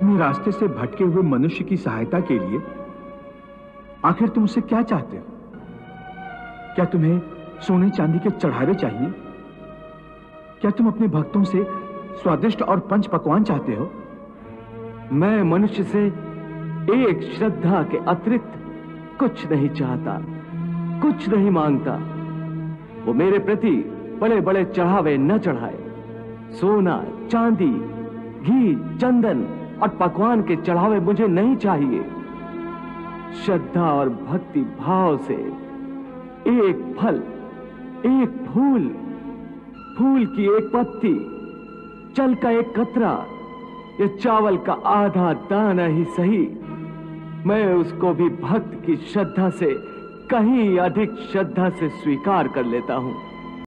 अपने रास्ते से भटके हुए मनुष्य की सहायता के लिए आखिर तुम उसे क्या चाहते हो? क्या तुम्हें सोने चांदी के चढ़ावे चाहिए? क्या तुम अपने भक्तों से स्वादिष्ट और पंच पकवान चाहते हो? मैं मनुष्य से एक श्रद्धा के अतिरिक्त कुछ नहीं चाहता, कुछ नहीं माँगता। वो मेरे प्रति बड़े बड़े चढ़ावे न चढ़ाए। सोना, चांदी, घी, चंदन और पकवान के चढ़ावे मुझे नहीं चाहिए। श्रद्धा और भक्ति भाव से एक फल, एक फूल फूल की एक पत्ती जल का एक कतरा, या चावल का आधा दाना ही सही। मैं उसको भी भक्त की श्रद्धा से, कहीं अधिक श्रद्धा से स्वीकार कर लेता हूँ।